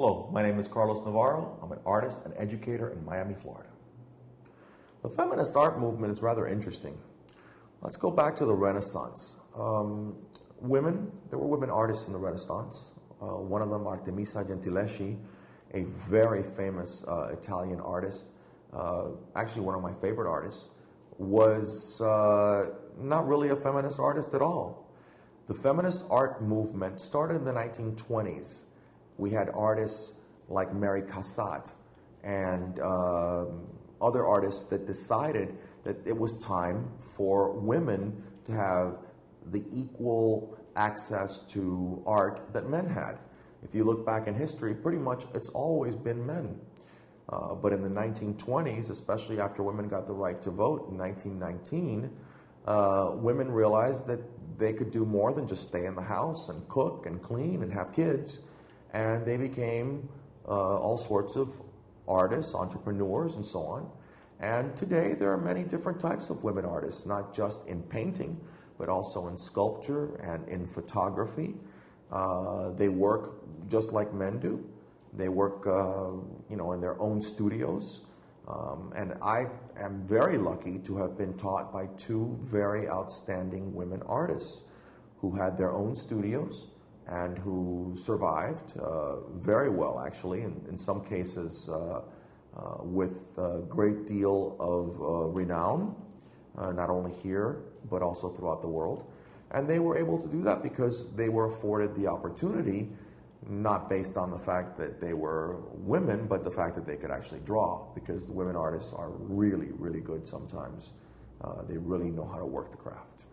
Hello, my name is Carlos Navarro. I'm an artist and educator in Miami, Florida. The feminist art movement is rather interesting. Let's go back to the Renaissance. Um, women, there were women artists in the Renaissance. Uh, one of them, Artemisia Gentileschi, a very famous uh, Italian artist, uh, actually one of my favorite artists, was uh, not really a feminist artist at all. The feminist art movement started in the 1920s. We had artists like Mary Cassatt and um, other artists that decided that it was time for women to have the equal access to art that men had. If you look back in history, pretty much it's always been men. Uh, but in the 1920s, especially after women got the right to vote in 1919, uh, women realized that they could do more than just stay in the house and cook and clean and have kids. And they became uh, all sorts of artists, entrepreneurs, and so on. And today there are many different types of women artists, not just in painting, but also in sculpture and in photography. Uh, they work just like men do. They work, uh, you know, in their own studios. Um, and I am very lucky to have been taught by two very outstanding women artists who had their own studios and who survived uh, very well, actually, in, in some cases uh, uh, with a great deal of renown, not only here, but also throughout the world. And they were able to do that because they were afforded the opportunity, not based on the fact that they were women, but the fact that they could actually draw, because the women artists are really, really good sometimes. Uh, they really know how to work the craft.